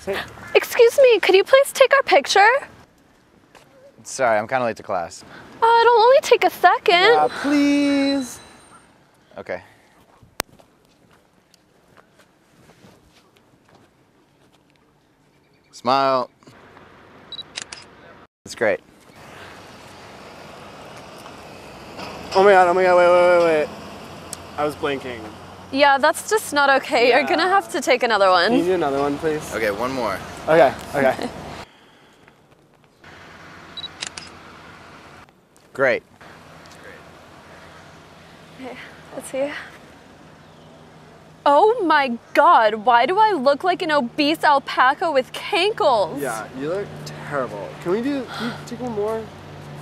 Say, Excuse me, could you please take our picture? Sorry, I'm kind of late to class. Uh, it'll only take a second. uh, please. Okay. Smile. That's great. Oh my god, oh my god, wait, wait, wait, wait. I was blinking. Yeah, that's just not okay. You're gonna have to take another Can you one. do another one, please? Okay, one more. Okay, okay. Great. Okay, let's see. Oh my god, why do I look like an obese alpaca with cankles? yeah, you look terrible. Can we do, can you take one more?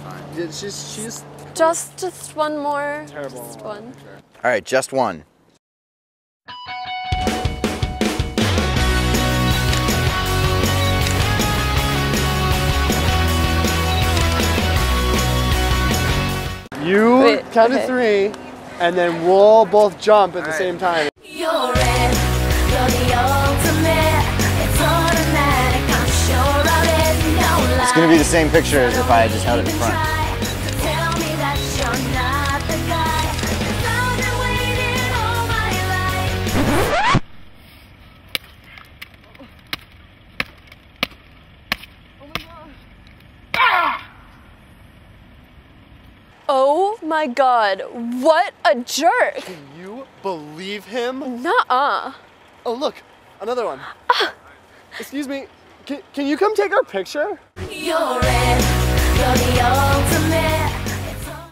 Fine. Yeah, she's, she's Just just one more. terrible. Just one. All right, just one. You Wait, count to three, and then we'll both jump at the same time. You're it, you're the. It's automatic, I'm sure of it. No It's gonna be the same picture as if I had just held it in front. Oh my god, what a jerk! Can you believe him? Nuh-uh. Oh, look, another one. Ah. Excuse me, can, can you come take our picture?